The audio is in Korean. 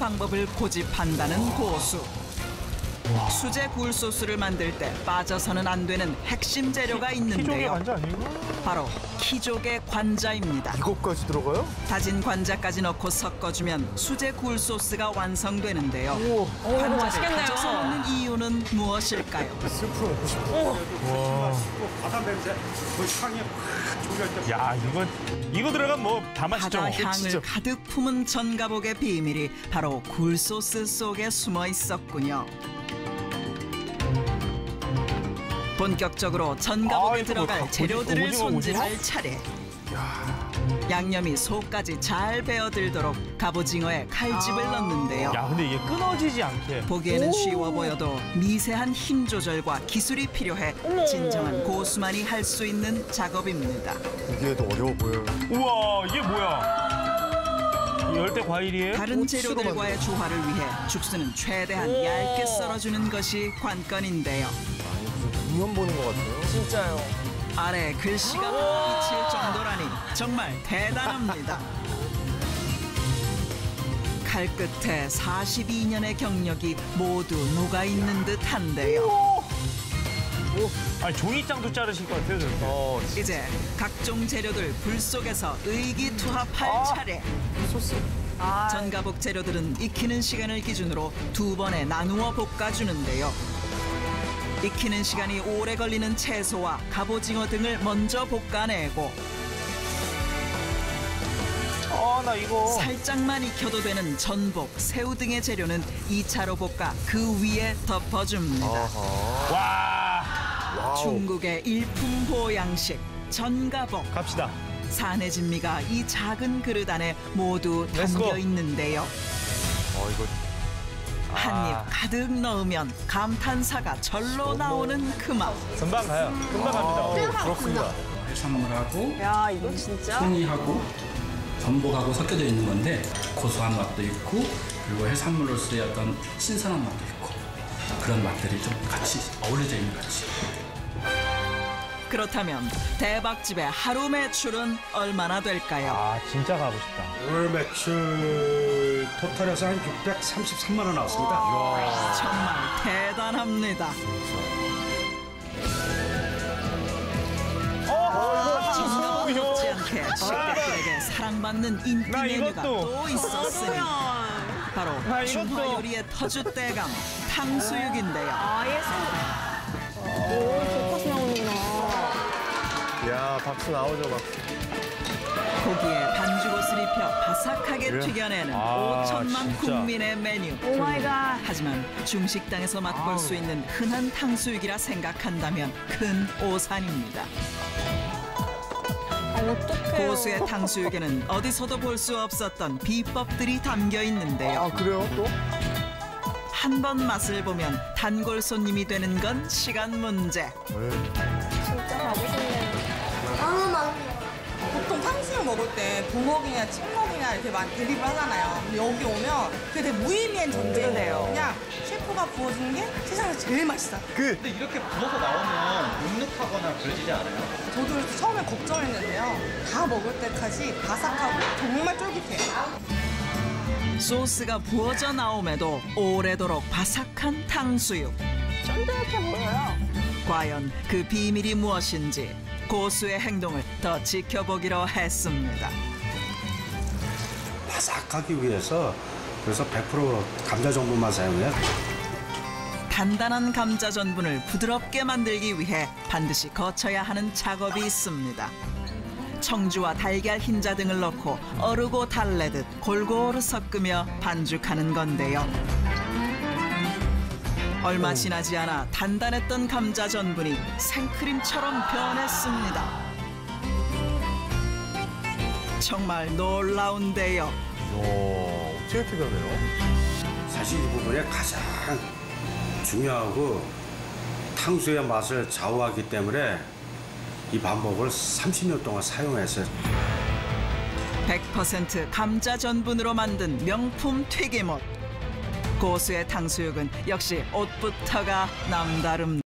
방법을 고집한다는 고수. 수제 굴 소스를 만들 때 빠져서는 안 되는 핵심 재료가 키조개 있는데요. 관자 아니고? 바로 키조개 관자입니다. 이것까지 들어가요? 다진 관자까지 넣고 섞어주면 수제 굴 소스가 완성되는데요. 오, 이거 관자를 맛있겠네요. 이유는 무엇일까요? 싶어. 바다 냄새, 그 향이 확 때. 야, 이거 이거 들어가면 뭐 다 맛있죠. 바다 향을. 가득 품은 전가복의 비밀이 바로 굴소스 속에 숨어 있었군요. 본격적으로 아, 전가복에 이거 뭐 들어갈 재료들을? 손질할 차례. 양념이 속까지 잘 배어들도록 갑오징어에 칼집을 넣는데요. 야, 근데 이게 끊어지지 않게. 보기에는 쉬워 보여도 미세한 힘 조절과 기술이 필요해 진정한 고수만이 할 수 있는 작업입니다. 보기에도 어려워 보여요. 우와, 이게 뭐야? 이 열대 과일이에요? 다른 재료들과의 조화를 위해 죽수는 최대한 얇게 썰어주는 것이 관건인데요. 아니 무슨 공연 보는 것 같아요. 진짜요. 아래 글씨가 비칠 정도라니 정말 대단합니다. 칼 끝에 42년의 경력이 모두 녹아있는 듯한데요. 아니 종이장도 자르실 것 같아요, 저렇게. 어, 이제 각종 재료들 불 속에서 의기투합할 차례. 소스. 아, 전가복 재료들은 익히는 시간을 기준으로 두 번에 나누어 볶아주는데요. 익히는 시간이 오래 걸리는 채소와 갑오징어 등을 먼저 볶아내고 아, 나 이거. 살짝만 익혀도 되는 전복, 새우 등의 재료는 이차로 볶아 그 위에 덮어줍니다. 와. 중국의 일품 보양식 전가복. 갑시다. 산의 진미가 이 작은 그릇 안에 모두 Let's go. 담겨 있는데요. 어 이거 한입 아. 가득 넣으면 감탄사가 절로 나오는 그 맛. 금방 가요. 금방 갑니다. 어, 그렇습니다. 해산물하고 야, 이거 진짜. 송이하고 전복하고 섞여져 있는 건데 고소한 맛도 있고 그리고 해산물로서의 어떤 신선한 맛도 있고 그런 맛들이 좀 같이 어우러져 있는 것 같이 그렇다면 대박집의 하루 매출은 얼마나 될까요? 아, 진짜 가고 싶다. 오늘 매출 토탈에서 한 633만 원 나왔습니다. 정말 대단합니다. 정답 이거. 없지 않게 식객들에게 사랑받는 인기 나 메뉴가 이것도. 또 있었으니 바로 나 이것도. 중화 요리의 터줏대감 탕수육인데요. 아예 생. 오, 포커스 나오는구나. 야 박수 나오죠 박수. 고기에 반죽옷을 입혀 바삭하게 그래? 튀겨내는 아, 5천만 진짜. 국민의 메뉴. oh my God. 하지만 중식당에서 맛볼 수 있는 흔한 탕수육이라 생각한다면 큰 오산입니다. 아, 어떡해요. 고수의 탕수육에는 어디서도 볼 수 없었던 비법들이 담겨 있는데요. 아 그래요 또? 한 번 맛을 보면 단골 손님이 되는 건 시간 문제. 네. 진짜 가고 싶네요. 보통 탕수육 먹을 때 부먹이나 찍먹이나 이렇게 많이 대립을 하잖아요. 근데 여기 오면 그게 되게 무의미한 전쟁이에요. 그냥 셰프가 부어주는 게 세상에서 제일 맛있어요. 근데 이렇게 부어서 나오면 눅눅하거나 그러지지 않아요? 저도 처음에 걱정했는데요. 다 먹을 때까지 바삭하고 정말 쫄깃해요. 소스가 부어져 나옴에도 오래도록 바삭한 탕수육. 쫀득해 보여요. 과연 그 비밀이 무엇인지 고수의 행동을 더 지켜보기로 했습니다. 바삭하기 위해서 그래서 100% 감자 전분만 사용해요. 단단한 감자 전분을 부드럽게 만들기 위해 반드시 거쳐야 하는 작업이 있습니다. 청주와 달걀 흰자 등을 넣고 어르고 달래듯 골고루 섞으며 반죽하는 건데요. 얼마 지나지 않아 단단했던 감자 전분이 생크림처럼 변했습니다. 정말 놀라운데요. 이야 어떻게 이렇게 되네요? 사실 이 부분에 가장 중요하고 탕수의 맛을 좌우하기 때문에 이 방법을 30년 동안 사용했어요. 100% 감자 전분으로 만든 명품 튀김옷. 고수의 탕수육은 역시 옷부터가 남다릅니다.